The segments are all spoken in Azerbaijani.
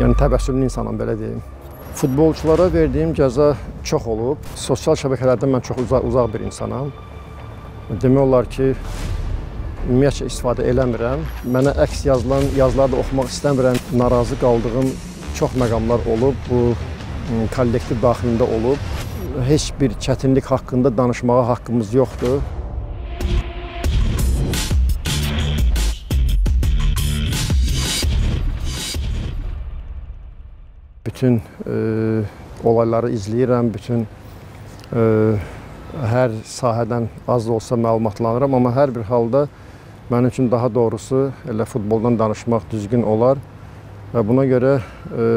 yəni təbəssümlü insanam belə deyim. Futbolçulara verdiyim cəza çox olub. Sosial şəbəkələrdən mən çox uzaq, uzaq bir insanam. Demək olar ki, ümumiyyətlə istifadə eləmirəm. Mənə əks yazılan yazıları da oxumaq istəmirəm. Narazı qaldığım çox məqamlar olub. Bu kollektiv daxilində olub. Heç bir çətinlik haqqında danışmağa haqqımız yoxdur. Bütün e, olayları izləyirəm, bütün e, hər sahədən az da olsa məlumatlanıram, amma hər bir halda mənim üçün daha doğrusu elə futboldan danışmaq düzgün olar və buna görə e,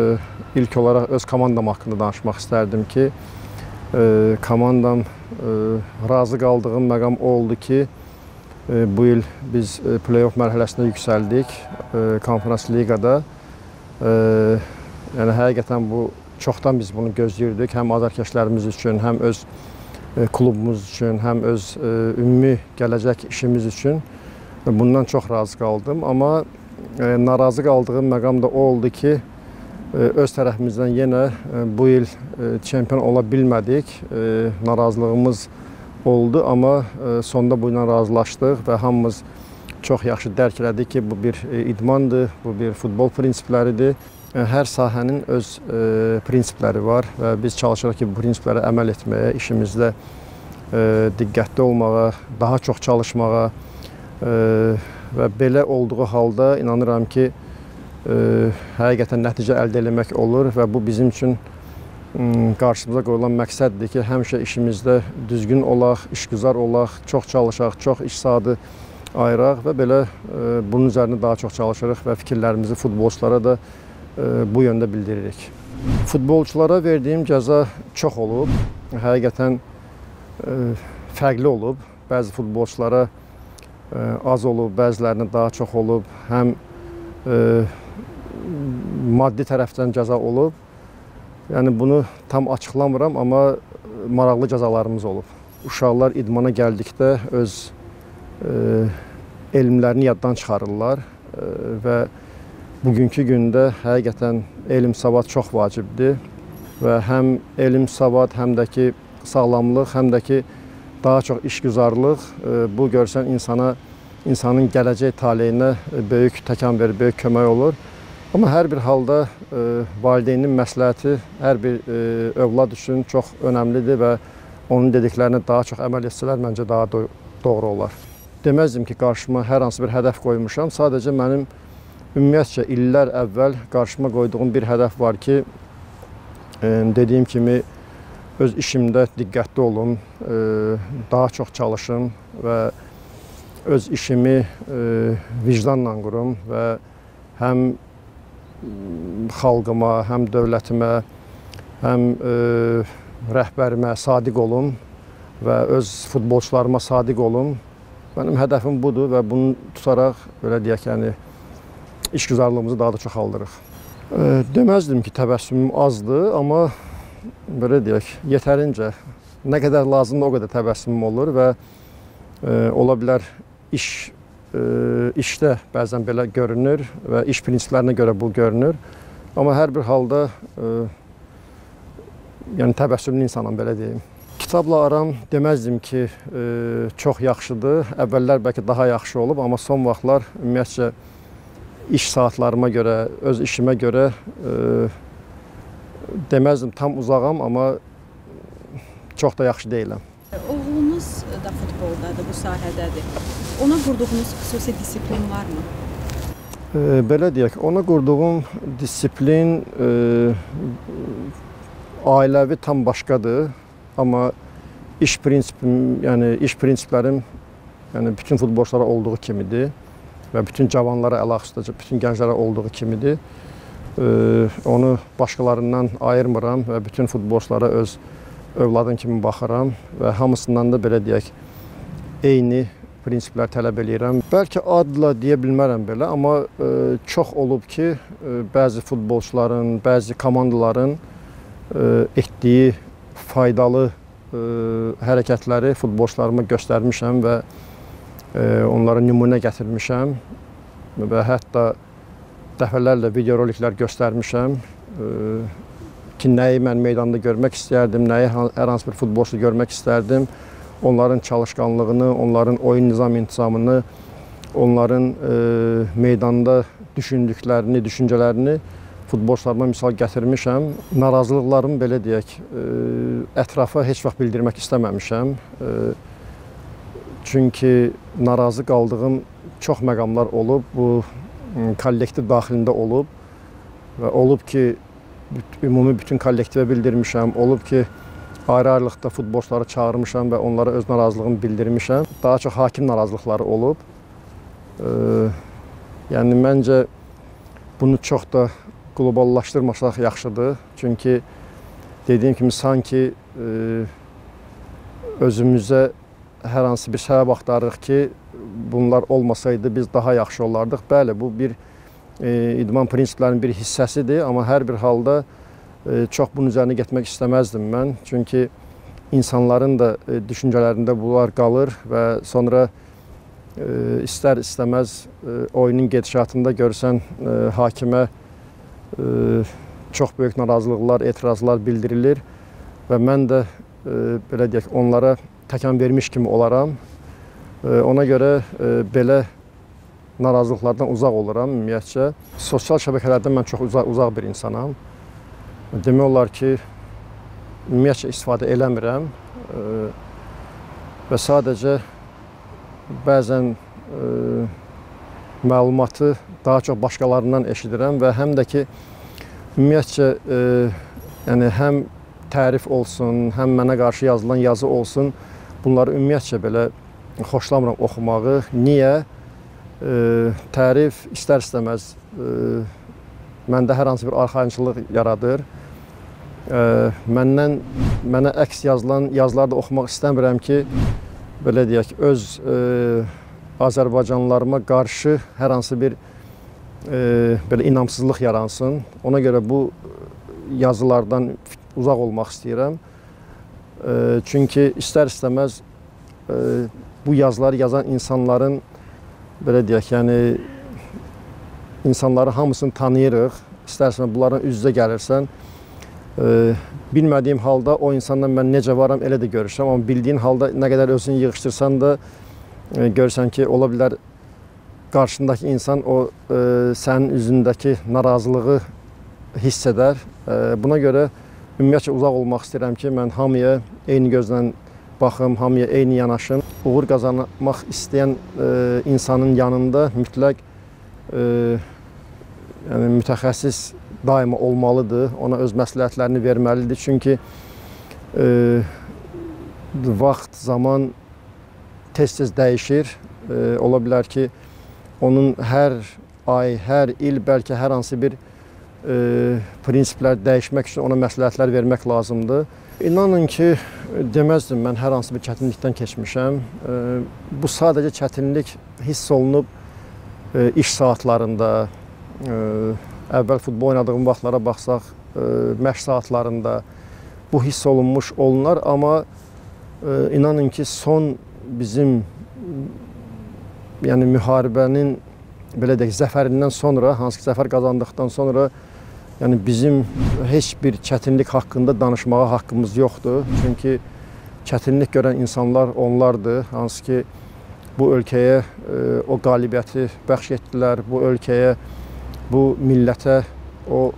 ilk olaraq öz komandam haqqında danışmaq istərdim ki, komandam razı qaldığım məqam o oldu ki, bu il biz play-off mərhələsində yüksəldik konferans liqada. Yəni həqiqətən bu çoxdan biz bunu gözləyirdik. Həm azarkeşlərimiz üçün, həm öz e, klubumuz üçün, həm öz e, ümumi gələcək işimiz üçün bundan çox razı qaldım. Amma e, narazı qaldığım məqam da o oldu ki, öz tərəfimizdən yenə bu il çempion ola bilmədik. Narazılığımız oldu, amma sonda bu ilə razılaşdıq və hamımız çox yaxşı dərk elədik ki, bu bir idmandır, bu bir futbol prinsipləridir. Hər sahənin öz prinsipləri var və biz çalışırıq ki, bu prinsiplərə əməl etməyə, işimizdə diqqətli olmağa, daha çox çalışmağa və belə olduğu halda inanıram ki, həqiqətən nəticə əldə etmək olur və bu bizim üçün qarşımıza qoyulan məqsəddir ki, həmişə işimizdə düzgün olaq, işgüzar olaq, çox çalışaq, çox iş saatı ayıraq və belə bunun üzərində daha çox çalışırıq və fikirlərimizi futbolçulara da bu yöndə bildiririk. Futbolçulara verdiyim cəza çox olub. Həqiqətən fərqli olub. Bəzi futbolçulara az olub, bəzilərinə daha çox olub. Həm maddi tərəfdən cəza olub. Yəni bunu tam açıqlamıram, amma maraqlı cəzalarımız olub. Uşaqlar idmana gəldikdə öz elmlərini yaddan çıxarırlar və Bugünkü gündə həqiqətən elm savad çox vacibdir və həm elm savad, həm də ki sağlamlıq, həm də ki daha çox işgüzarlıq e, bu görsən insana insanın gələcək taleyinə böyük təkan verir, böyük kömək olur. Amma hər bir halda e, valideynin məsləhəti hər bir e, övlad üçün çox önəmlidir və onun dediklərinə daha çox əməl etsələr məncə daha doğru olar. Deməzdim ki, qarşıma hər hansı bir hədəf qoymuşam. Sadəcə mənim Ümumiyyətcə illər əvvəl qarşıma qoyduğum bir hədəf var ki, dediyim kimi öz işimdə diqqətli olum, daha çox çalışım və öz işimi vicdanla qurum və həm xalqıma, həm dövlətimə, həm rəhbərimə sadiq olum və öz futbolçularıma sadiq olum. Mənim hədəfim budur və bunu tutaraq belə deyək, yəni işgüzarlığımızı daha da çoxaldırıq. Deməzdim ki, təbəssümüm azdır, amma belə deyək, yetərincə nə qədər lazımdır o qədər təbəssümüm olur və e, ola bilər iş e, işdə bəzən belə görünür və iş prinsiplərinə görə bu görünür. Amma hər bir halda e, yəni təbəssümlü insanam belə deyim. Kitabla aram deməzdim ki, e, çox yaxşıdır. Əvvəllər bəlkə daha yaxşı olub, amma son vaxtlar ümumiyyətcə iş saatlarıma görə, öz işimə görə e, deməzdim tam uzağam, amma çox da yaxşı deyiləm. Oğlunuz da futboldadır, bu sahədədir. Ona qurduğunuz xüsusi disiplin varmı? E, belə deyək, ona qurduğum disiplin e, ailəvi tam başqadır, amma iş prinsipim, yəni iş prinsiplərim yəni bütün futbolçulara olduğu kimidir və bütün cavanlara əlaqəstəcə bütün gənclərə olduğu kimidir. Onu başqalarından ayırmıram və bütün futbolçulara öz övladım kimi baxıram və hamısından da belə deyək eyni prinsiplər tələb eləyirəm. Bəlkə adla deyə bilmərəm belə, amma ə, çox olub ki, ə, bəzi futbolçuların, bəzi komandaların ə, etdiyi faydalı ə, hərəkətləri futbolçularıma göstərmişəm və onlara nümunə gətirmişəm və hətta dəfələrlə videoroliklər göstərmişəm ki, nəyi mən meydanda görmək istərdim, nəyi hər hansı bir futbolçu görmək istərdim. Onların çalışqanlığını, onların oyun nizam-intizamını, onların e, meydanda düşündüklərini, düşüncələrini futbolçularıma misal gətirmişəm. Narazılıqlarımı belə deyək, e, ətrafa heç vaxt bildirmək istəməmişəm. Çünki narazı qaldığım çox məqamlar olub. Bu kollektiv daxilində olub və olub ki, ümumi bütün kollektivə bildirmişəm. Olub ki, ayrı-ayrılıqda futbolçuları çağırmışam və onlara öz narazılığımı bildirmişəm. Daha çox hakim narazılıqları olub. E, yəni məncə bunu çox da qloballaşdırmasaq yaxşıdır. Çünki dediyim kimi sanki e, özümüzə hər hansı bir səbəb axtarırıq ki, bunlar olmasaydı biz daha yaxşı olardıq. Bəli, bu bir e, idman prinsiplərinin bir hissəsidir, amma hər bir halda e, çox bunun üzərinə getmək istəməzdim mən. Çünki insanların da e, düşüncələrində bunlar qalır və sonra e, istər istəməz e, oyunun gedişatında görsən e, hakimə e, çox böyük narazılıqlar, etirazlar bildirilir və mən də e, belə deyək onlara təkan vermiş kimi olaram. E, ona görə e, belə narazılıqlardan uzaq oluram ümumiyyətcə. Sosial şəbəkələrdən mən çox uzaq, uzaq bir insanam. Demək olar ki, ümumiyyətcə istifadə eləmirəm və sadəcə bəzən məlumatı daha çox başqalarından eşidirəm və həm də ki, ümumiyyətcə, e, yəni həm tərif olsun, həm mənə qarşı yazılan yazı olsun, bunları ümumiyyətcə belə xoşlamıram oxumağı. Niyə? E, tərif istər-istəməz e, məndə hər hansı bir arxayınçılıq yaradır. E, məndən mənə əks yazılan yazıları da oxumaq istəmirəm ki, belə deyək, öz e, Azərbaycanlılarıma qarşı hər hansı bir e, belə inamsızlıq yaransın. Ona görə bu yazılardan uzaq olmaq istəyirəm. Çünki istər-istəməz e, bu yazıları yazan insanların belə deyək, yəni insanları hamısını tanıyırıq. İstərsən bunların üz-üzə gəlirsən, bilmədiyim halda o insanla mən necə varam elə də görüşürəm, amma bildiyin halda nə qədər özünü yığışdırsan da E, görürsən ki, ola bilər qarşındakı insan o e, sənin üzündəki narazılığı hiss edər. Buna görə ümumiyyətcə uzaq olmaq istəyirəm ki, mən hamıya eyni gözlə baxım, hamıya eyni yanaşım. Uğur qazanmaq istəyən e, insanın yanında mütləq e, yəni mütəxəssis daima olmalıdır. Ona öz məsləhətlərini verməlidir. Çünki e, vaxt, zaman tez-tez dəyişir. E, ola bilər ki, onun hər ay, hər il, bəlkə hər hansı bir e, prinsiplər dəyişmək üçün ona məsləhətlər vermək lazımdır. İnanın ki, deməzdim mən hər hansı bir çətinlikdən keçmişəm. Bu sadəcə çətinlik hiss olunub e, iş saatlarında, əvvəl futbol oynadığım vaxtlara baxsaq, e, məşq saatlarında bu hiss olunmuş olunar, amma e, inanın ki, son bizim yəni müharibənin belə deyək zəfərindən sonra, hansı ki zəfər qazandıqdan sonra yəni bizim heç bir çətinlik haqqında danışmağa haqqımız yoxdur. Çünki çətinlik görən insanlar onlardır, hansı ki bu ölkəyə e, o qalibiyyəti bəxş etdilər, bu ölkəyə, bu millətə o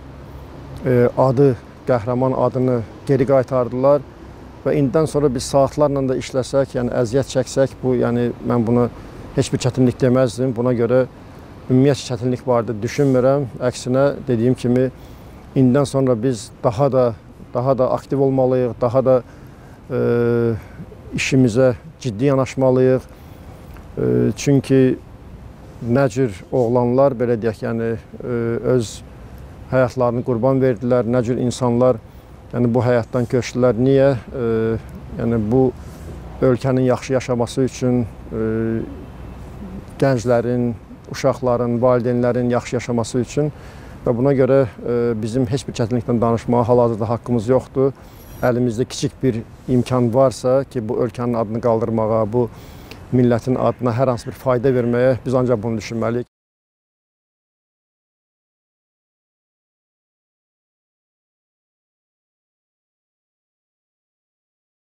e, adı, qəhrəman adını geri qaytardılar və indidən sonra biz saatlarla da işləsək, yəni əziyyət çəksək, bu yəni mən bunu heç bir çətinlik deməzdim. Buna görə ümumiyyətlə çətinlik barədə düşünmürəm. Əksinə dediyim kimi indidən sonra biz daha da daha da aktiv olmalıyıq, daha da e, işimizə ciddi yanaşmalıyıq. E, çünki nə cür oğlanlar belə deyək, yəni e, öz həyatlarını qurban verdilər, nə cür insanlar yəni bu həyatdan köçdülər. Niyə? E, yəni bu ölkənin yaxşı yaşaması üçün e, gənclərin, uşaqların, valideynlərin yaxşı yaşaması üçün və buna görə e, bizim heç bir çətinlikdən danışmağa hal-hazırda haqqımız yoxdur. Əlimizdə kiçik bir imkan varsa ki, bu ölkənin adını qaldırmağa, bu millətin adına hər hansı bir fayda verməyə biz ancaq bunu düşünməliyik.